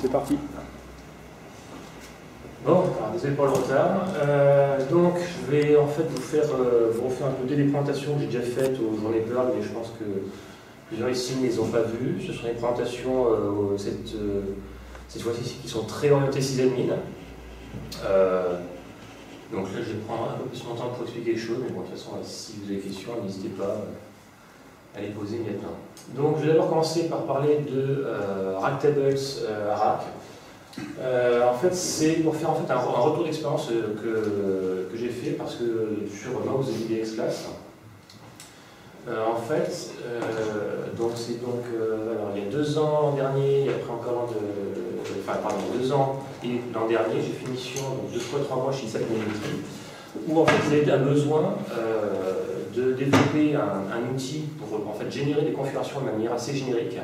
c'est parti. Bon, alors, désolé pour le retard. Euh, donc, je vais en fait vous faire euh, vous refaire un peu des présentations que j'ai déjà faites aux journées Pearl, mais je pense que plusieurs ici ne les ont pas vues. Ce sont des présentations euh, cette, cette fois-ci qui sont très orientées sysadmin. donc là, je vais prendre un peu plus mon temps pour expliquer les choses, mais bon, de toute façon, si vous avez des questions, n'hésitez pas à les poser maintenant. Donc, je vais d'abord commencer par parler de Rack Tables à Rack. Euh, en fait, c'est pour faire en fait, un, retour d'expérience euh, que, que j'ai fait parce que sur Mouse et DX Class, euh, en fait, donc c'est donc alors, il y a deux ans l'an dernier, et après encore enfin deux ans et l'an dernier, j'ai fait une mission deux fois trois mois chez Isaac où en fait ils avaient un besoin de développer un, outil pour en fait générer des configurations de manière assez générique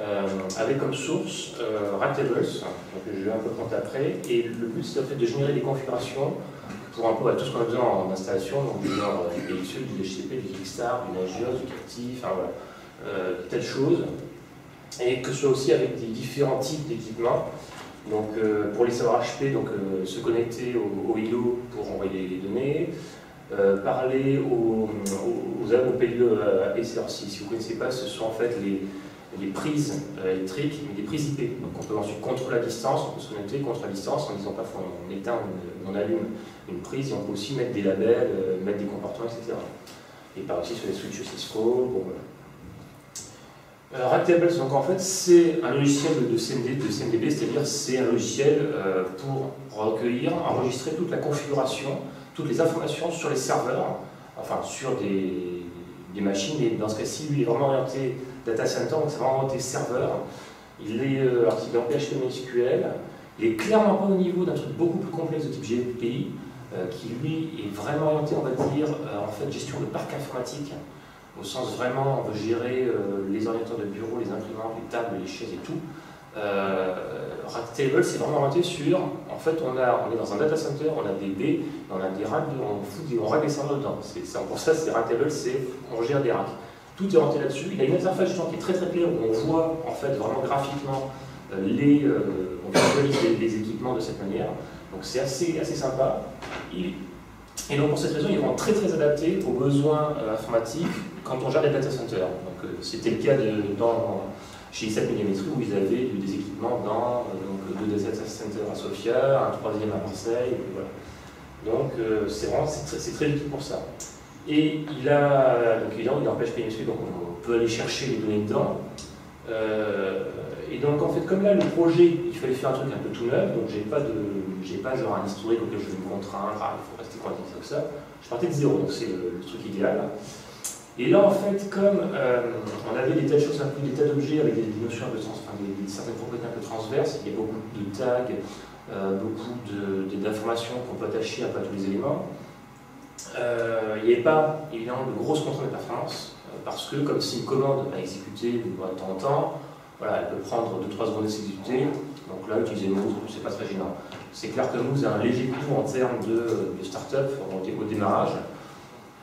euh, avec comme source euh, que je vais un peu prendre après, et le but c'est en fait de générer des configurations pour un peu tout ce qu'on a besoin en installation, donc du genre du PXE, du DHCP, du Kickstar, du Nagios, du Captif, enfin voilà, euh, de choses, et que ce soit aussi avec des différents types d'équipements. Donc pour les serveurs HP, donc, se connecter au, au, ILO pour envoyer les données, parler aux, aux, aux, aux si, si vous ne connaissez pas, ce sont en fait les, prises euh, électriques, mais des prises IP. Donc on peut ensuite contrôler la distance, on peut se connecter contre la distance en disant pas on éteint, on, allume une prise et on peut aussi mettre des labels, euh, mettre des comportements, etc. Et par aussi sur les switches Cisco. Bon, voilà. Euh, Racktables, donc en fait, c'est un logiciel de, de CMDB, c'est-à-dire c'est un logiciel pour recueillir, enregistrer toute la configuration, toutes les informations sur les serveurs, enfin sur des, machines, et dans ce cas-ci, lui, est vraiment orienté data center, donc c'est vraiment orienté serveur. Il est, euh, est en PHP MySQL, il est clairement pas au niveau d'un truc beaucoup plus complexe de type GPI, euh, qui lui est vraiment orienté, on va dire, euh, en fait, gestion de parc informatique, au sens vraiment, on veut gérer les ordinateurs de bureau, les imprimantes, les tables, les chaises et tout. Table, c'est vraiment orienté sur, en fait, on, a, on est dans un data center, on a des baies, on a des racks, on, fout on rack des serveurs dedans. C'est, pour ça, c'est Table, c'est on gère des racks. Tout est orienté là-dessus. Il a une interface qui est très très claire où on voit en fait vraiment graphiquement euh, les, euh, on visualise les, équipements de cette manière. Donc c'est assez, assez sympa. et donc pour cette raison, il est vraiment très très adapté aux besoins euh, informatiques quand on gère des data centers. Donc c'était le cas de, dans, chez 7 mm où ils avaient des équipements dans donc, deux data centers à Sofia, un troisième à Marseille. Voilà. Donc c'est vraiment c'est très, utile pour ça. Et il a, donc évidemment, il empêche PMSQ, donc on peut aller chercher les données dedans. Euh, et donc en fait, comme là, le projet, il fallait faire un truc un peu tout neuf, donc j'ai pas de, pas genre un historique auquel je vais me contraindre, ah, il faut rester quantifié comme ça. Je partais de zéro, donc c'est le, truc idéal. Et là, en fait, comme euh, on avait des tas de choses, un peu des tas d'objets avec des, notions un peu des, certaines propriétés un peu transverses, il y a beaucoup de tags, euh, beaucoup d'informations qu'on peut attacher à tous les éléments. Euh, il n'y avait pas évidemment de grosses contraintes de performance, parce que comme c'est une commande à exécuter de temps en temps, voilà, elle peut prendre 2-3 secondes de s'exécuter, donc là, utiliser Moose, c'est pas très gênant. C'est clair que Moose a un léger coût en termes de, de start-up au démarrage.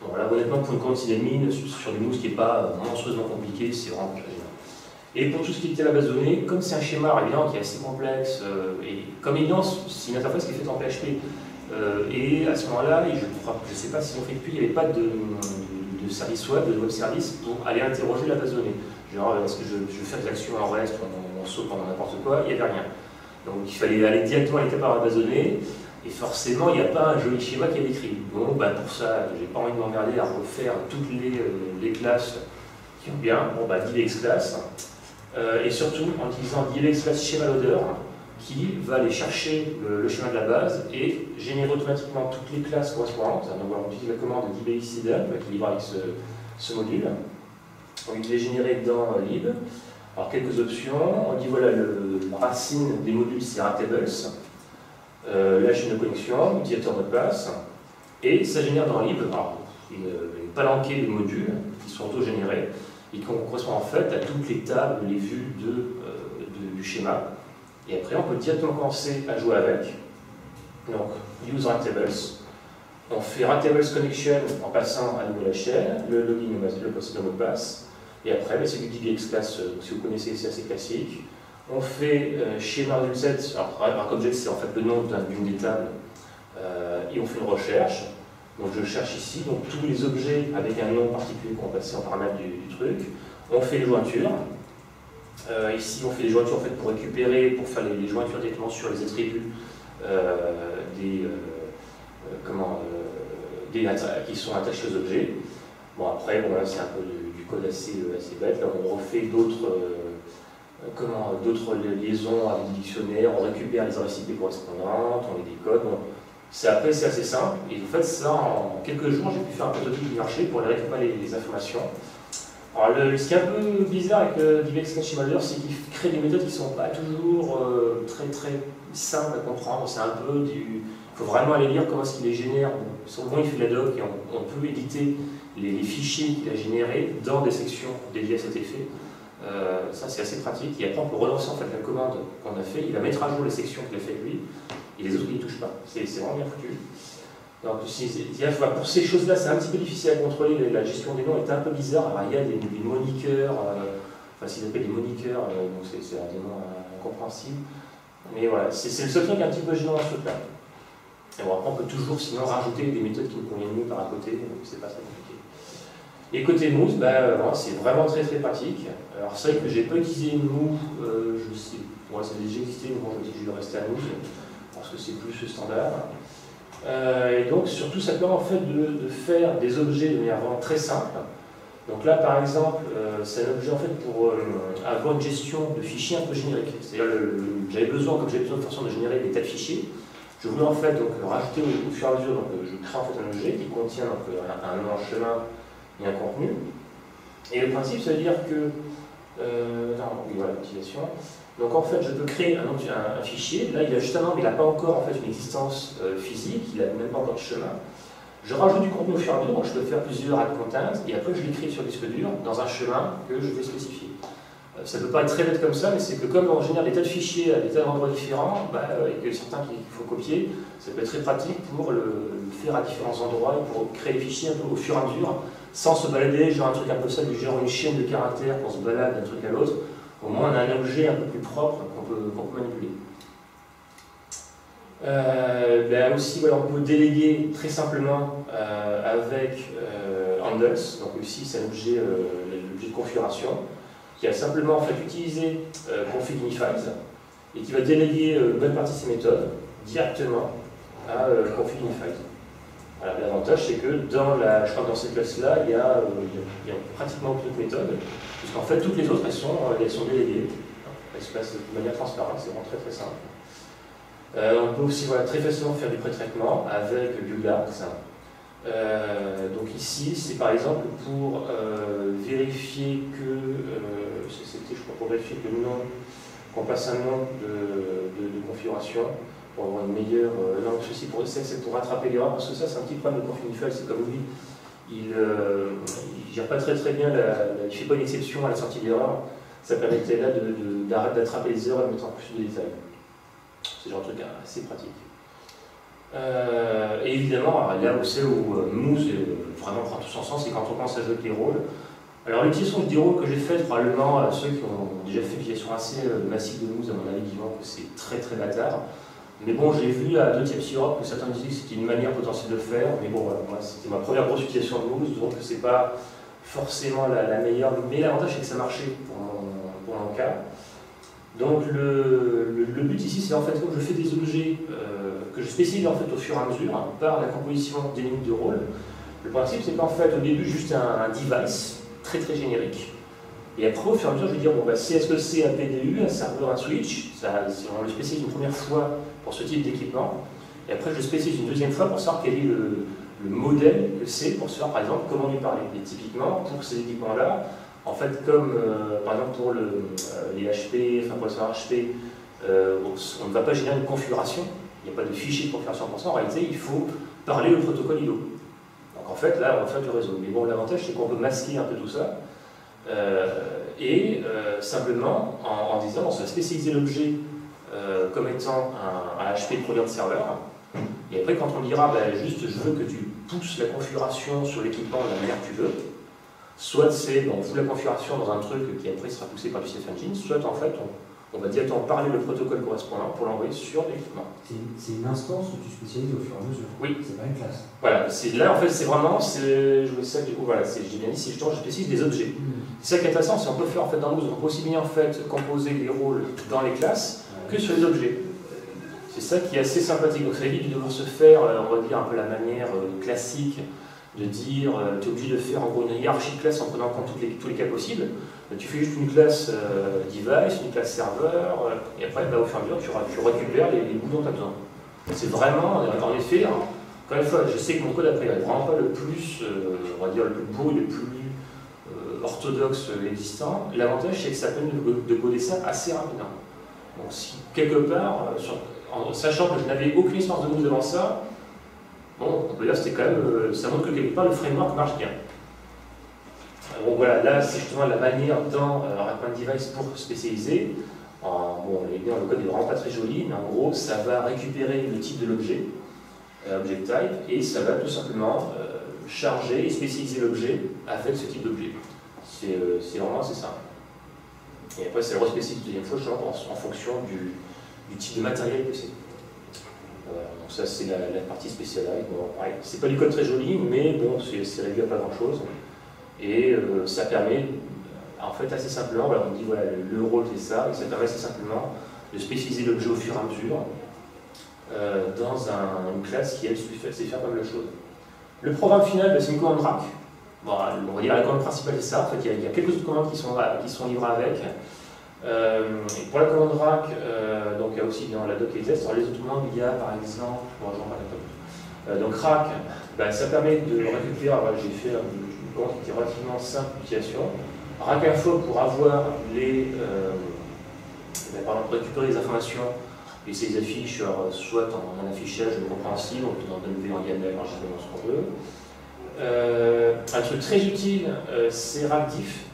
Bon, voilà, honnêtement, pour une commande mine sur du Moose qui n'est pas monstrueusement compliqué, c'est vraiment très gênant. Et pour tout ce qui était la base de données, comme c'est un schéma évidemment qui est assez complexe, euh, et comme évidemment c'est une interface qui est faite en PHP, euh, et à ce moment-là, je ne sais pas si on fait depuis, il n'y avait pas de, de, service web, de web service pour aller interroger la base de données. Genre, est-ce que je, faire des actions en REST ou en, saut pendant n'importe quoi Il n'y avait rien. Donc il fallait aller directement à l'étape par la base de données, et forcément, il n'y a pas un joli schéma qui est décrit. Bon, bah, pour ça, j'ai pas envie de m'emmerder à refaire toutes les, euh, les, classes qui ont bien. Bon, bah, DLX class. Euh, et surtout, en utilisant DLX class schéma loader, qui va aller chercher le, schéma de la base et générer automatiquement toutes les classes correspondantes. Donc on utilise la commande dbxidem qui est libre avec ce, module. Donc il est généré dans lib. Alors quelques options, on dit voilà le, la racine des modules c'est tables, euh, la chaîne de connexion, utilisateur de passe, et ça génère dans lib une, une palanquée de modules qui sont auto-générés et qui correspondent en fait à toutes les tables, les vues euh, du schéma. Et après, on peut directement commencer à jouer avec. Donc, use tables. On fait tables connection en passant à nouveau la chaîne, le login, le mot de passe. Et après, ben, c'est du DBX class, euh, si vous connaissez, c'est assez classique. On fait euh, schéma set, alors object c'est en fait le nom d'une des tables, euh, et on fait une recherche. Donc je cherche ici donc tous les objets avec un nom particulier qu'on passe en paramètre du, truc. On fait les jointures. Euh, ici on fait les jointures pour récupérer, pour faire les, jointures directement sur les attributs des, comment, des, qui sont attachés aux objets. Bon après bon, c'est un peu du, code assez, assez bête. Là on refait d'autres comment d'autres liaisons avec des dictionnaires, on récupère les IP correspondantes, on les décode. C'est après c'est assez simple et vous faites ça en quelques jours, j'ai pu faire un prototype du marché pour aller récupérer les, informations. Alors ce qui est un peu bizarre avec le DivX Machine c'est qu'il crée des méthodes qui ne sont pas toujours euh, très très simples à comprendre. C'est un peu du. Il faut vraiment aller lire comment est-ce qu'il les génère. Moins il fait la doc et on, peut éditer les fichiers qu'il a générés dans des sections dédiées à cet effet. Euh, ça, c'est assez pratique. Et après, on peut relancer en fait, la commande qu'on a fait. Il va mettre à jour les sections qu'il a fait lui. Et les autres, il ne touchent pas. C'est vraiment bien foutu. Donc, pour ces choses-là, c'est un petit peu difficile à contrôler. La gestion des noms est un peu bizarre. Alors, il y a des, des moniqueurs, euh, enfin, s'ils appellent des moniqueurs, euh, donc c'est des noms incompréhensibles. Mais voilà, c'est le seul truc un petit peu gênant dans ce truc-là. Et bon, après, on peut toujours sinon rajouter des méthodes qui nous conviennent mieux par à côté, donc c'est pas ça compliqué. Et côté mousse, ben, c'est vraiment très très pratique. Alors c'est vrai que j'ai pas utilisé Mou, euh, je sais, moi ça a déjà existé, mais bon, je vais rester à Mou, parce que c'est plus standard. Euh, et donc surtout ça permet en fait de, faire des objets de manière vraiment très simple. Donc là par exemple, euh, c'est un objet en fait pour avoir une gestion de fichiers un peu générique. C'est-à-dire j'avais besoin, comme j'avais besoin de façon de générer des tas de fichiers, je voulais en fait donc, rajouter au, fur et à mesure, donc, je crée en fait un objet qui contient donc, un, nom, un chemin et un contenu. Et le principe, ça veut dire que euh, non, oui, voilà, l'utilisation. Donc en fait, je peux créer un, un, fichier. Là, il a justement, mais il n'a pas encore en fait, une existence euh, physique, il n'a même pas encore de chemin. Je rajoute du contenu au fur et à mesure, donc je peux faire plusieurs add content, et après je l'écris sur disque dur dans un chemin que je vais spécifier. Euh, ça peut paraître très bête comme ça, mais c'est que comme on génère des tas de fichiers à des tas d'endroits différents, bah, et que certains qu'il faut copier, ça peut être très pratique pour le, faire à différents endroits et pour créer des fichiers un peu au fur et à mesure sans se balader, genre un truc un peu ça, du genre une chaîne de caractères qu'on se balade d'un truc à l'autre, au moins on a un objet un peu plus propre qu'on peut, manipuler. Euh, ben aussi, on peut déléguer très simplement euh, avec euh, handles, donc ici c'est l'objet de configuration, qui a simplement en fait utilisé config et qui va déléguer une bonne partie de ses méthodes directement à config L'avantage, c'est que dans, la, je crois dans cette classe-là, il, y a, euh, pratiquement aucune méthode, puisqu'en fait, toutes les autres, elles sont, euh, elles sont déléguées. Elles se passent de manière transparente, c'est vraiment très très simple. Euh, on peut aussi voilà, très facilement faire du pré-traitement avec BuildArcs. Euh, donc ici, c'est par exemple pour vérifier que, c'était je crois pour vérifier que le nom, qu'on passe un nom de configuration, pour avoir une meilleure euh, langue ceci pour c'est pour rattraper l'erreur, parce que ça c'est un petit problème de Confinify, c'est comme lui, il ne euh, gère pas très très bien, il ne fait pas une exception à la sortie d'erreur, ça permettait là d'attraper les erreurs et de mettre en plus de détails. C'est genre de truc assez pratique. Euh, et évidemment, là où c'est où Moose vraiment prend tout son sens, c'est quand on pense à les rôles. Alors l'utilisation du rôles que j'ai fait, probablement ceux qui ont déjà fait une utilisation assez massive de Moose, à mon avis, disent que c'est très très bâtard. Mais bon, j'ai vu à deuxième Europe que certains disaient que c'était une manière potentielle de faire, mais bon, voilà, moi, c'était ma première grosse utilisation de Moose, donc c'est pas forcément la, meilleure, mais l'avantage c'est que ça marchait pour mon, cas. Donc le, but ici, c'est en fait que je fais des objets euh, que je spécifie en fait au fur et à mesure par la composition des limites de rôle. Le principe, c'est qu'en fait, au début, juste un, device très très générique. Et après, au fur et à mesure, je vais dire, bon, bah, est-ce que c'est un PDU, un serveur, un switch ça, On le spécifie une première fois pour ce type d'équipement. Et après, je spécifie une deuxième fois pour savoir quel est le, modèle que c'est pour savoir, par exemple, comment lui parler. Et typiquement, pour ces équipements-là, en fait, comme euh, par exemple pour le, euh, les HP, enfin pour les HP, euh, on ne va pas générer une configuration, il n'y a pas de fichier de configuration pour ça, en réalité, il faut parler au protocole ILO. Donc en fait, là, on va faire du réseau. Mais bon, l'avantage, c'est qu'on peut masquer un peu tout ça, et simplement, en, disant, on va spécialiser l'objet euh, comme étant un, HP de serveur. Et après, quand on dira, ben, juste, je veux que tu pousses la configuration sur l'équipement de la manière que tu veux, soit c'est, on fout la configuration dans un truc qui après sera poussé par du CF Engine, soit en fait, on va directement parler le protocole correspondant pour l'envoyer sur l'équipement. C'est une instance où tu spécialises au fur et à mesure. Oui. C'est pas une classe. Voilà, là en fait c'est vraiment, je voulais ça voilà, j'ai bien dit, si je, je spécifie des objets. Hmm. C'est ça qui est intéressant, c'est qu'on peut faire en fait dans Moose, on peut aussi bien en fait composer les rôles dans les classes que sur les objets. C'est ça qui est assez sympathique. Donc ça évite de devoir se faire, euh, on va dire un peu la manière euh, classique de dire, euh, tu es obligé de faire en gros une hiérarchie de classe en prenant en compte tous les cas possibles. Tu fais juste une classe device, une classe serveur, et après bah, au fur et à mesure tu, récupères les, les bouts dont tu as besoin. C'est vraiment, en effet, encore une fois, je sais que mon code après n'est vraiment pas le plus, on va dire le plus beau, le plus orthodoxe existant. L'avantage c'est que ça permet de, coder ça assez rapidement. Donc si quelque part, en sachant que je n'avais aucune expérience de Moose devant ça, bon, on peut dire c'était quand même, euh, ça montre que quelque part le framework marche bien. Donc voilà, là c'est justement la manière dans euh, Device pour spécialiser. En, bon, le code n'est vraiment pas très joli, mais en gros, ça va récupérer le type de l'objet, euh, object type, et ça va tout simplement euh, charger et spécialiser l'objet avec ce type d'objet. C'est vraiment assez simple. Et après, c'est le respécifique deuxième fois, en, en fonction du, type de matériel que c'est. donc ça c'est la, partie spéciale. C'est pas du code très joli, mais bon, c'est réduit à pas grand chose. Et euh, ça permet, en fait, assez simplement, on dit voilà, le rôle c'est ça, et ça permet assez simplement de spécialiser l'objet au fur et à mesure euh, dans une classe qui elle sait faire pas mal de choses. Le programme final, bah, c'est une commande rack. Bon, on va dire la commande principale c'est ça, en fait il y, a, quelques autres commandes qui sont, qui sont livrées avec. Euh, pour la commande rack, donc il y a aussi dans la doc et les tests. Les autres commandes, il y a par exemple, bon, euh, donc rack, bah, ça permet de récupérer, j'ai fait une d'utilisation. Rack info pour avoir les, bah, par exemple, récupérer les informations et ces affiches, soit en, un affichage compréhensible, on peut en donner en je sais ce qu'on veut. un truc très utile, c'est RackDiff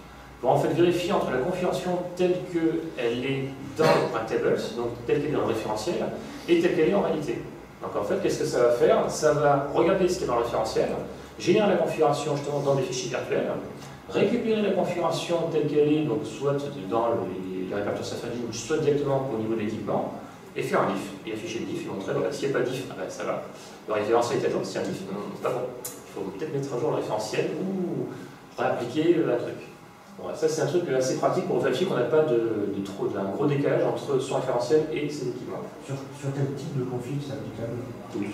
va en fait vérifier entre la configuration telle qu'elle est dans le tables, donc telle qu'elle est dans le référentiel, et telle qu'elle est en réalité. Donc en fait, qu'est-ce que ça va faire? Ça va regarder ce qui est dans le référentiel, générer la configuration justement dans des fichiers virtuels, récupérer la configuration telle qu'elle est, donc soit dans les, les répertoires Safari, soit directement au niveau de l'équipement, et faire un diff, et afficher le diff, et montrer, voilà, s'il n'y a pas de diff, ah ben, ça va. Le référentiel est à jour, c'est un diff, non, pas bon. Il faut peut-être mettre à jour le référentiel ou réappliquer un truc ça, c'est un truc assez pratique pour vérifier qu'on n'a pas de, trop d'un gros décalage entre son référentiel et ses équipements. Sur, quel type de config c'est applicable Oui.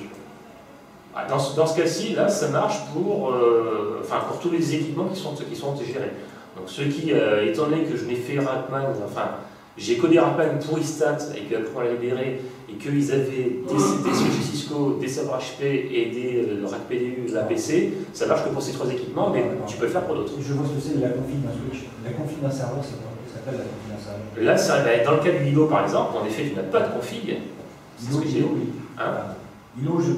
Ah, dans, ce cas-ci, là, ça marche pour, euh, enfin, pour tous les équipements qui sont, qui sont gérés. Donc, ceux qui, euh, étant donné que je n'ai fait Ratman, enfin, j'ai codé Ratman pour Istat et puis après on l'a libéré et qu'ils avaient des, des Cisco, des serveurs HP et des euh, rack PDU, la PC, ça marche que pour ces trois équipements, mais tu peux le faire pour d'autres. Je vois ce que c'est la config d'un switch. La config d'un serveur, c'est quoi Ça s'appelle la config d'un serveur Là, ça, bah, dans le cas du ILO par exemple, en effet, tu n'as pas de config. C'est ce que j'ai oui. Hein? ILO, je,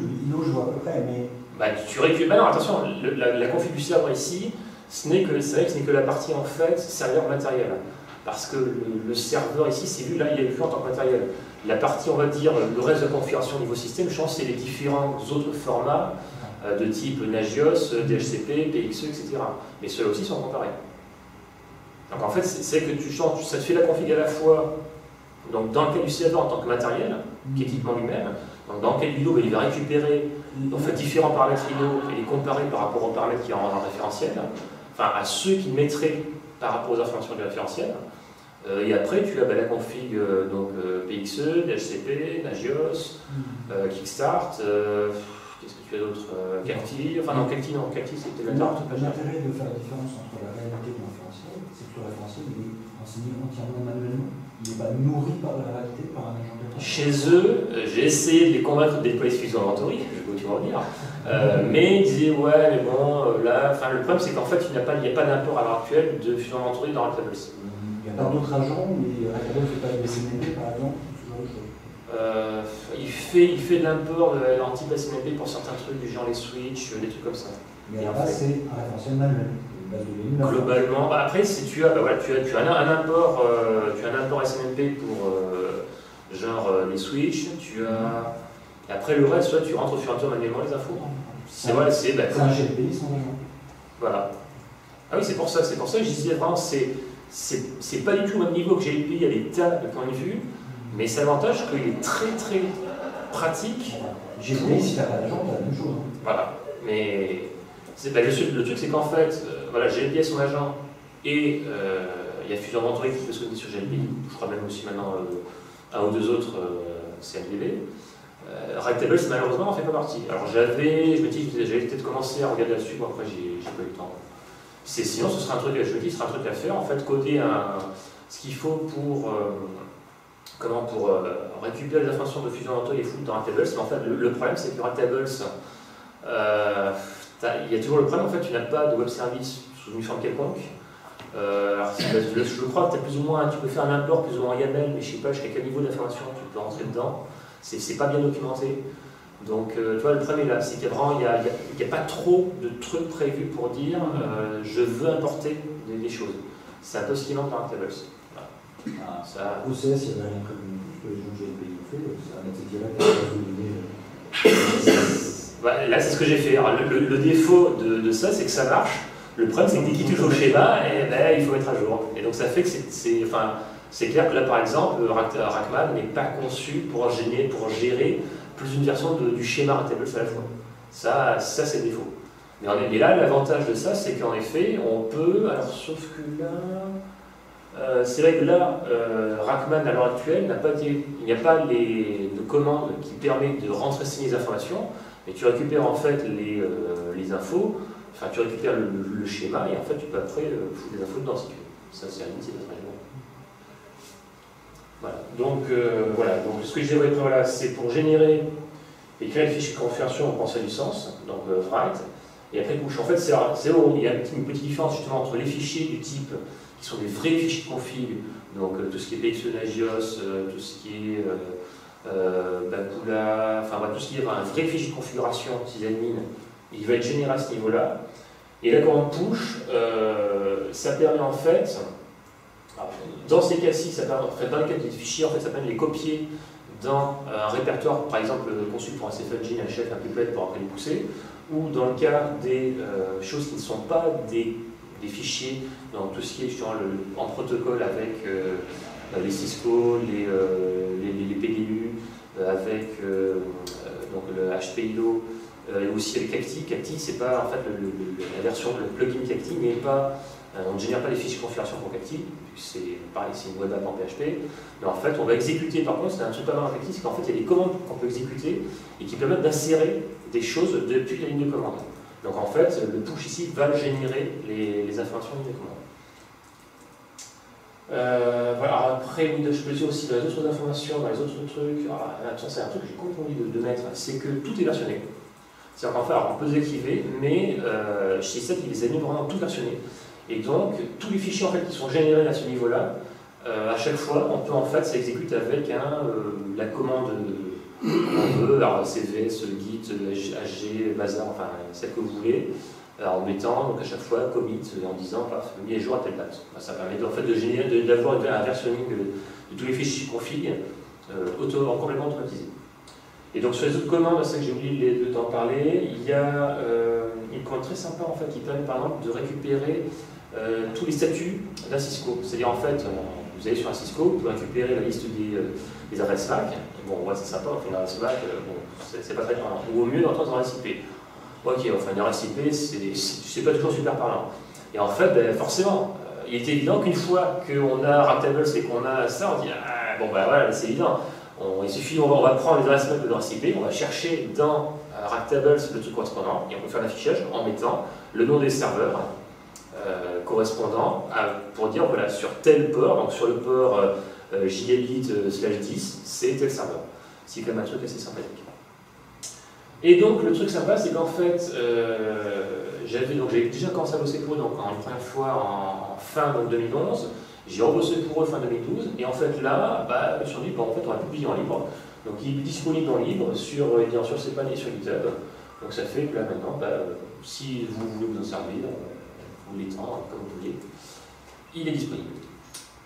je vois à peu près, mais. Bah, tu récupères. Bah non, attention, la, la, config du serveur ici, ce n'est que, ce n'est que la partie en fait serveur matériel. Parce que le, serveur ici, c'est vu là, il est vu en tant que matériel. La partie, on va dire, le reste de la configuration au niveau système, je pense c'est les différents autres formats euh, de type Nagios, DHCP, PXE, etc. Mais ceux-là aussi sont comparés. Donc en fait, c'est que tu changes, ça te fait la config à la fois donc dans le cas du serveur en tant que matériel, qui est équipement lui-même, donc dans IDO, ben, il va récupérer en fait, différents paramètres IDO et les comparer par rapport aux paramètres qui rentrent dans le référentiel, enfin à ceux qui mettraient par rapport aux informations du référentiel. Euh, et après, tu as bah, la config euh, donc, euh, PXE, DHCP, Nagios, mm. Kickstart, qu'est-ce que tu as d'autre Cacti, enfin non, Cacti, non, Cacti c'était l'intérêt. L'intérêt de faire la différence entre la réalité et le référentiel, c'est que le référentiel il est enseigné entièrement manuellement. Il n'est pas nourri par la réalité, par un agent de Chez eux, j'ai essayé de les convaincre de déployer Fusion Inventory, je vais continuer à dire. mais ils disaient, ouais, mais bon, là, enfin, le problème c'est qu'en fait, il n'y a pas, pas d'import à l'heure actuelle de Fusion Inventory dans Tables. Il y a pas d'autres agents, mais Rakabo ne fait pas de BCMP par exemple. Euh, il, fait, il fait de l'import de l'anti-BCMP pour certains trucs, du genre les switches, des trucs comme ça. Mais à la base, c'est un référentiel manuel. Globalement, bah après, si tu as, bah voilà, tu as, tu as un, un import, euh, tu as un import SNMP pour euh, genre euh, les switches, tu as. Et après le reste, toi, tu rentres au fur et à mesure manuellement les infos. C'est voilà, bah, un GPI sans. Voilà. Ah oui, c'est pour ça, c'est pour ça que je disais vraiment, c'est c'est pas du tout au même niveau que GLP, il y a des tas de points de vue, mais c'est l'avantage qu'il est très très pratique. GLP, si t'as pas d'agent, t'as la même chose. Hein. Voilà, mais bah, le, le, truc c'est qu'en fait, voilà, GLP a son agent et euh, il y a Fusion Ventory qui peut se connecter sur GLP, je crois même aussi maintenant euh, un ou deux autres. Euh, Rectable, malheureusement, n'en fait pas partie. Alors j'avais, je me dis, j'avais peut-être commencé à regarder là-dessus, mais après j'ai pas eu le temps. Sinon, ce sera un truc, je me dis, ce sera un truc à faire, en fait, coder ce qu'il faut pour, comment, pour récupérer les informations de fusion et foot dans Rectables. Mais en fait, le, problème, c'est que Rectables, euh, il y a toujours le problème, en fait, tu n'as pas de web service sous une forme quelconque. je, crois que tu as plus ou moins, tu peux faire un import plus ou moins YAML, mais je ne sais pas jusqu'à quel niveau d'information tu peux rentrer dedans c'est pas bien documenté. Donc, euh, tu vois, le problème est là, c'est qu'il n'y a, a, pas trop de trucs prévus pour dire euh, je veux importer des, choses. C'est un peu ce qui manque dans Tables. Voilà. Ah, ça... OCS, il y avait rien prévu que les gens GLP ont fait, c'est un accès direct à Là, c'est ce que j'ai fait. le, défaut de, ça, c'est que ça marche. Le problème, c'est que dès qu'il touche au schéma, et, eh ben, il faut mettre à jour. Et donc, ça fait que c'est. Clair que là, par exemple, Rackman n'est pas conçu pour gérer, plus d'une version du schéma Racktables à la fois. Ça, c'est le défaut. Mais, là, l'avantage de ça, c'est qu'en effet, on peut. Alors, sauf que là. Euh, c'est vrai que là, euh, Rackman à l'heure actuelle n'a pas les, de commande qui permet de rentrer les informations, mais tu récupères en fait les, euh, les infos, enfin tu récupères le, schéma et en fait tu peux après foutre des infos dedans si tu veux. Ça c'est un c'est voilà. Donc, euh, voilà. Donc, ce que je dirais, voilà, c'est pour générer et créer une fiche de configuration, on pense à licence, donc euh, write. Et après, couche. En fait, c'est il y a une petite différence justement entre les fichiers du type qui sont des vrais fichiers de config, donc euh, tout ce qui est PXE Nagios, tout ce qui est Bakula, enfin tout ce qui est un vrai fichier de configuration sysadmin, il va être généré à ce niveau-là. Et quand on push, ça permet en fait dans ces cas-ci, dans les cas des fichiers, en fait, ça permet de les copier dans euh, un répertoire, par exemple conçu pour un CFG, un chef, un puppet pour après les pousser, ou dans le cas des euh, choses qui ne sont pas des, fichiers, dans tout ce qui est en protocole avec euh, les Cisco, les, les, PDU, avec donc le HPILO, et aussi avec Cacti. Cacti, c'est pas en fait la version, le plugin Cacti n'est pas euh, on ne génère pas les fichiers de configuration pour Cacti, c'est pareil, c'est une web app en PHP, mais en fait, on va exécuter, par contre, c'est un truc pas mal en Cacti, c'est qu'en fait, il y a des commandes qu'on peut exécuter et qui permettent d'insérer des choses depuis la ligne de commande. Donc en fait, le push ici va générer les, informations de ligne de commande. Euh, après, je peux dire aussi dans les autres informations, dans les autres trucs, attention, c'est un truc que j'ai complètement oublié de, mettre, c'est que tout est versionné. C'est-à-dire qu'en fait, on peut désactiver, mais euh, chez ça, il les a mis vraiment tout versionné. Et donc, tous les fichiers en fait, qui sont générés à ce niveau-là, euh, à chaque fois, on peut en fait s'exécuter avec un, euh, la commande qu'on veut, alors CVS, Git, HG, Bazar, enfin celle que vous voulez, en mettant donc à chaque fois commit en disant paf, mis à jour à telle date. Ça permet en fait d'avoir un versionning de, tous les fichiers config euh, complètement automatisé. Et donc sur les autres commandes, c'est que j'ai oublié de t'en parler, il y a une commande très sympa en fait qui permet par exemple de récupérer euh, tous les statuts d'un Cisco. C'est-à-dire, en fait, euh, vous allez sur un Cisco, vous pouvez récupérer la liste des, euh, adresses MAC. Bon, ouais, c'est sympa, on fait une adresse MAC, bon, c'est pas très parlant. Ou au mieux, dans adresse IP. Ok, enfin, une IP, c'est pas toujours super parlant. Et en fait, ben, forcément, il est évident qu'une fois qu'on a Ractables et qu'on a ça, on dit ah, bon, ben voilà, c'est évident. il suffit, on va, on prendre les adresses MAC de on va chercher dans Ractables le truc correspondant, et on peut faire l'affichage en mettant le nom des serveurs, euh, correspondant pour dire voilà, sur tel port, donc sur le port euh, euh slash 10, c'est tel serveur. C'est quand même un truc assez sympathique. Et donc le truc sympa, c'est qu'en fait, j'avais donc j'ai déjà commencé à bosser pour eux donc en première fois en, fin 2011. J'ai rebossé pour eux fin 2012, et en fait là, bah, dit, bon, en fait, on va publier en libre. Donc il est disponible en libre sur, bien sûr, c'est pas sur GitHub. Donc ça fait que là maintenant, bah, si vous voulez vous en servir, ou l'étendre comme vous voulez, il est disponible.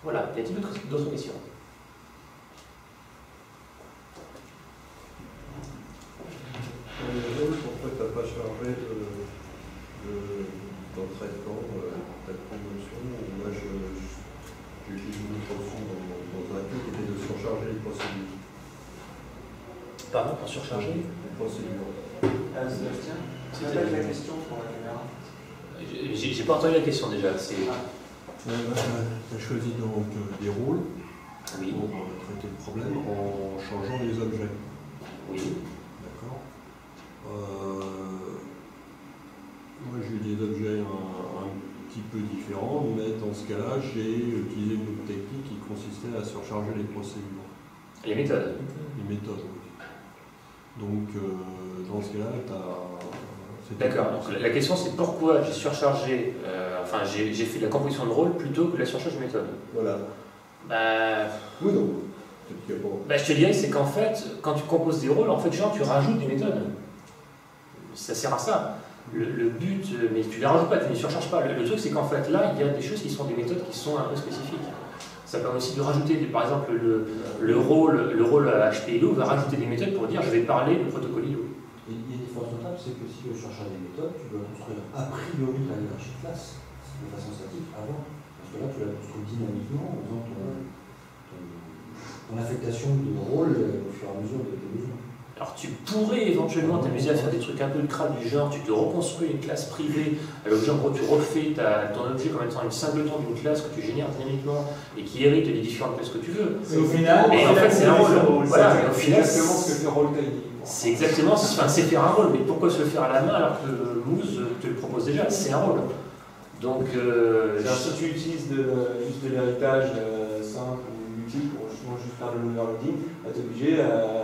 Voilà, y a-t-il d'autres questions pourquoi tu n'as pas chargé de, ton traitement, euh, ta promotion Moi, je, surcharger les procédures. Procédures. Ah, Sébastien, tu C'était- répètes la question pour la caméra J'ai j'ai pas entendu la question déjà. C'est Tu as choisi donc euh, des rôles oui, pour euh, traiter le problème en changeant les objets. oui. D'accord Euh, Moi j'ai eu des objets un, un petit peu différents, mais dans ce cas-là, j'ai utilisé une autre technique qui consistait à surcharger les procédures, Les méthodes. les méthodes. Donc euh, dans ce cas-là, tu as. D'accord. Donc la- question c'est pourquoi j'ai surchargé, euh, enfin j'ai fait de la composition de rôle plutôt que de la surcharge de méthode? Voilà. Bah, Oui, non. Bah, je te dirais c'est qu'en fait, quand tu composes des rôles, en fait, genre tu rajoutes des méthodes. Ça sert à ça. Le, le but, euh, mais tu ne les rajoutes pas, tu ne les surcharges pas. Le, le truc c'est qu'en fait là, il y a des choses qui sont des méthodes qui sont un peu spécifiques. Ça permet aussi de rajouter, par exemple, le, le rôle, le rôle va rajouter des méthodes pour dire je vais parler de protocole IO. Il y a une différence notable, c'est que si tu veux chercher des méthodes, tu dois construire a priori la hiérarchie de classe de façon statique avant. Parce que là, tu la construis dynamiquement en faisant ton, ton- ton affectation de rôle euh, au fur et à mesure de tes besoins. Alors tu pourrais éventuellement t'amuser à faire des trucs un peu de crade du genre, tu te reconstruis une classe privée, l'objet en gros tu refais ta- ton objet comme étant une singleton d'une classe que tu génères dynamiquement et qui hérite des différentes classes que tu veux. Mais au final, Et en fait, c'est un rôle. Voilà, au c'est final, exactement ce que fait Rolltime. C'est exactement, enfin, c'est faire un rôle, mais pourquoi se le faire à la main alors que Moose te le propose déjà? C'est un rôle. Donc, euh, si tu utilises de, juste de l'héritage euh, simple ou utile pour justement juste faire de l'overloading, bah, tu es obligé euh, à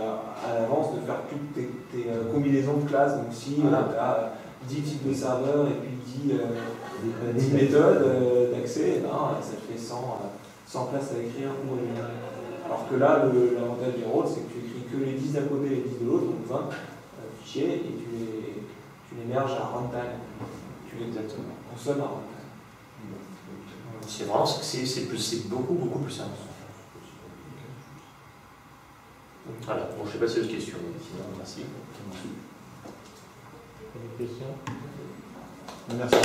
euh, de classes. Donc si Voilà. tu as 10 types de serveurs et puis 10, euh, Des- 10 des- méthodes euh, d'accès, eh ben, ça te fait 100, euh, 100 classes à écrire ou. Alors que là, le- l'avantage du rôle, c'est que tu écris que les 10 d'un côté et les 10 de l'autre, donc 20 euh, fichiers, et tu les, tu les merges à runtime. Tu les Exactement. consommes à runtime. c'est vraiment, c'est c'est plus- c'est beaucoup, beaucoup plus simple. Voilà, bon, je ne sais pas si c'est une question, sinon, merci. Des questions Merci.